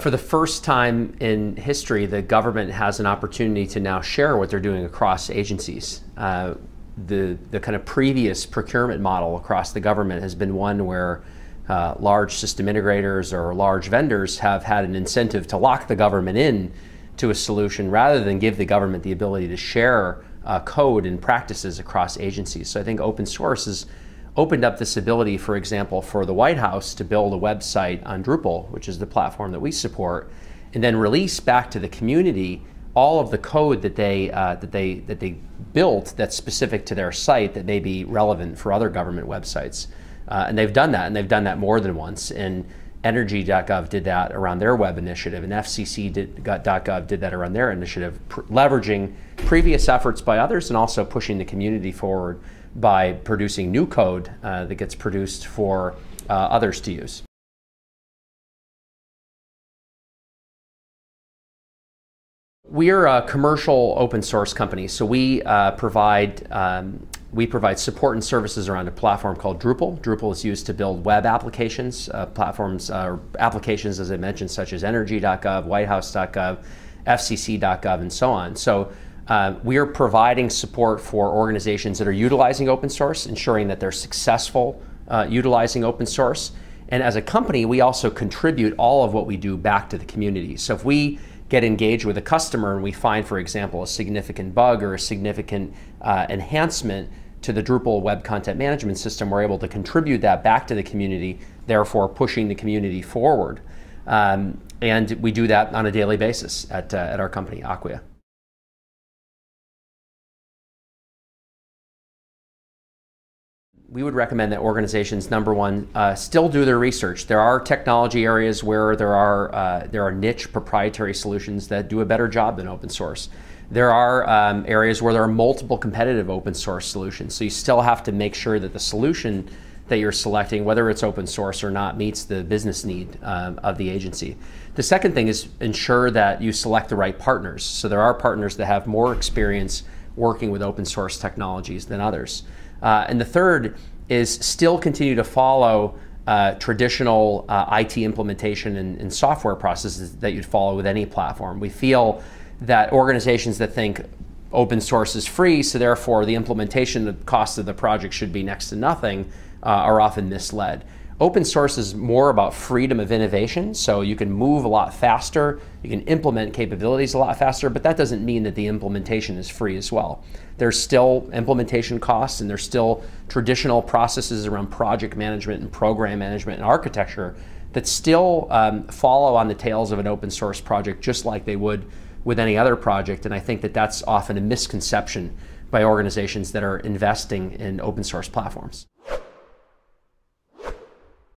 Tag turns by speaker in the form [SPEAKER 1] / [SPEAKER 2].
[SPEAKER 1] For the first time in history, the government has an opportunity to now share what they're doing across agencies. Uh, the, the kind of previous procurement model across the government has been one where uh, large system integrators or large vendors have had an incentive to lock the government in to a solution rather than give the government the ability to share uh, code and practices across agencies. So I think open source has opened up this ability, for example, for the White House to build a website on Drupal, which is the platform that we support, and then release back to the community all of the code that they uh, that they that they built that's specific to their site that may be relevant for other government websites. Uh, and they've done that, and they've done that more than once. And Energy.gov did that around their web initiative, and FCC.gov did that around their initiative, pr- leveraging previous efforts by others and also pushing the community forward by producing new code uh, that gets produced for uh, others to use. We are a commercial open source company, so we uh, provide um, we provide support and services around a platform called Drupal. Drupal is used to build web applications, uh, platforms, uh, applications, as I mentioned, such as Energy.gov, WhiteHouse.gov, FCC.gov, and so on. So uh, we are providing support for organizations that are utilizing open source, ensuring that they're successful uh, utilizing open source. And as a company, we also contribute all of what we do back to the community. So if we get engaged with a customer and we find, for example, a significant bug or a significant uh, enhancement to the Drupal web content management system, we're able to contribute that back to the community, therefore pushing the community forward. Um, and we do that on a daily basis at, uh, at our company, Acquia. We would recommend that organizations, number one, uh, still do their research. There are technology areas where there are uh, there are niche proprietary solutions that do a better job than open source. There are um, areas where there are multiple competitive open source solutions. So you still have to make sure that the solution that you're selecting, whether it's open source or not, meets the business need um, of the agency. The second thing is ensure that you select the right partners. So there are partners that have more experience working with open source technologies than others. Uh, and the third is still continue to follow uh, traditional uh, IT implementation and, and, software processes that you'd follow with any platform. We feel that organizations that think open source is free, so therefore the implementation cost of the project should be next to nothing, uh, are often misled. Open source is more about freedom of innovation, so you can move a lot faster, you can implement capabilities a lot faster, but that doesn't mean that the implementation is free as well. There's still implementation costs and there's still traditional processes around project management and program management and architecture that still um, follow on the tails of an open source project just like they would with any other project. And I think that that's often a misconception by organizations that are investing in open source platforms.